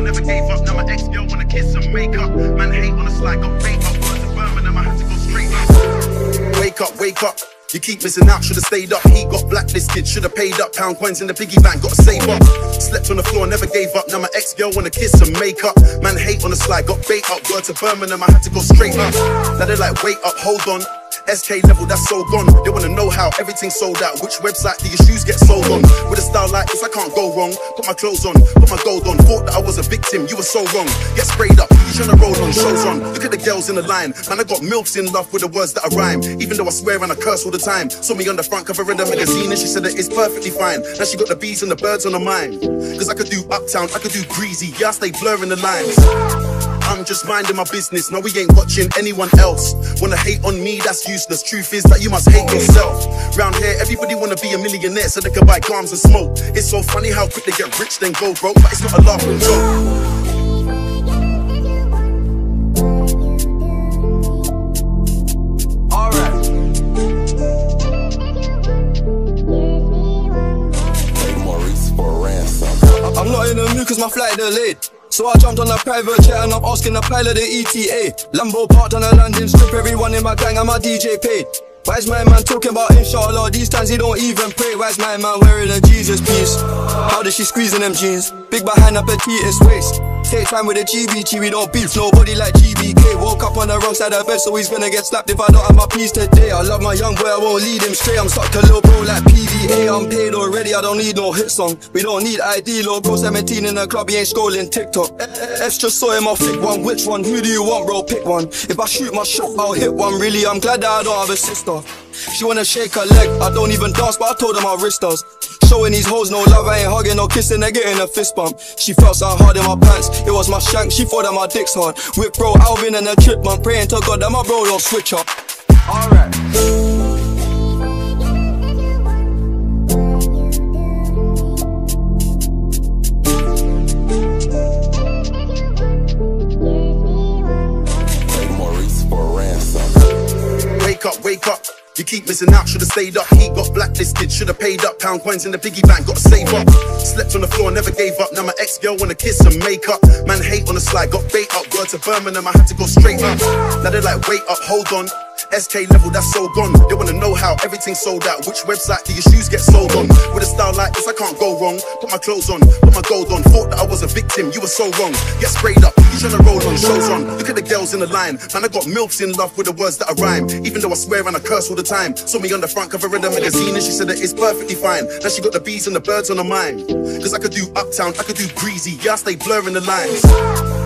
never gave up. Now my ex girl wanna kiss some makeup. Man, hate on the slide, got paid up. Words of Birmingham, I had to go straight up. Wake up, wake up. You keep missing out, should've stayed up. He got blacklisted, should've paid up. Pound coins in the piggy bank, gotta save up. Slept on the floor, never gave up. Now my ex girl wanna kiss and make up. Man, hate on the slide, got bait up. Word to Birmingham, I had to go straight up. Now they're like, wait up, hold on. SK level, that's so gone. They wanna know how Everything sold out. Which website do your shoes get sold on? I can't go wrong. Put my clothes on, put my gold on. Thought that I was a victim, you were so wrong. Get sprayed up, you tryna roll on, shows on. Look at the girls in the line. Man, I got milfs in love with the words that I rhyme. Even though I swear and I curse all the time. Saw me on the front cover of the magazine and she said that it's perfectly fine. Now she got the bees and the birds on her mind. Cause I could do uptown, I could do greasy. Yeah, I stay blurring the lines. I'm just minding my business. No, we ain't watching anyone else. Wanna hate on me, that's useless. Truth is that you must hate yourself. Round here, everybody wanna be a millionaire so they can buy cars and smoke. It's so funny how quick they get rich, then go broke, but it's not a laughing joke. Alright. Pay Maurice for ransom. I'm not in the mood cause my flight delayed. So I jumped on a private jet and I'm asking the pilot the ETA. Lambo parked on a landing strip, everyone in my gang and my DJ paid. Why's my man talking about inshallah? These times he don't even pray. Why's my man wearing a Jesus piece? How does she squeeze in them jeans? Big behind up petite waist. Take time with the GBG, we don't beef nobody like GBK. Woke up on the wrong side of bed, so he's gonna get slapped if I don't have my piece today. I love my young boy, I won't lead him straight. I'm stuck to little bro like PVA. I don't need no hit song. We don't need ID, bro 17 in the club, he ain't scrolling TikTok. Eh, eh, Extra saw him, I'll flick one. Which one? Who do you want, bro? Pick one. If I shoot my shot, I'll hit one. Really, I'm glad that I don't have a sister. She wanna shake her leg, I don't even dance, but I told her my wrist does. Showing these hoes no love, I ain't hugging or kissing, they're getting a fist bump. She felt so hard in my pants, it was my shank, she thought that my dick's hard. With bro Alvin and a chipmunk, praying to God that my bro don't switch up. Alright. Wake up, wake up. You keep missing out, should've stayed up. He got blacklisted, should've paid up. Pound coins in the piggy bank, gotta save up. Slept on the floor, never gave up. Now my ex girl wanna kiss and make up. Man hate on the slide, got bait up. Word to Birmingham, I had to go straight up. Now they're like, wait up, hold on. SK level, that's so gone. They wanna know how everything's sold out. Which website do your shoes get sold on? Like this, I can't go wrong. Put my clothes on, put my gold on. Thought that I was a victim, you were so wrong. Get sprayed up, you tryna roll on, shows on. Look at the girls in the line. Man, I got milfs in love with the words that I rhyme. Even though I swear and I curse all the time. Saw me on the front cover of the magazine and she said that it's perfectly fine. Now she got the bees and the birds on her mind. Cause I could do uptown, I could do greasy. Yeah, I stay blurring the lines.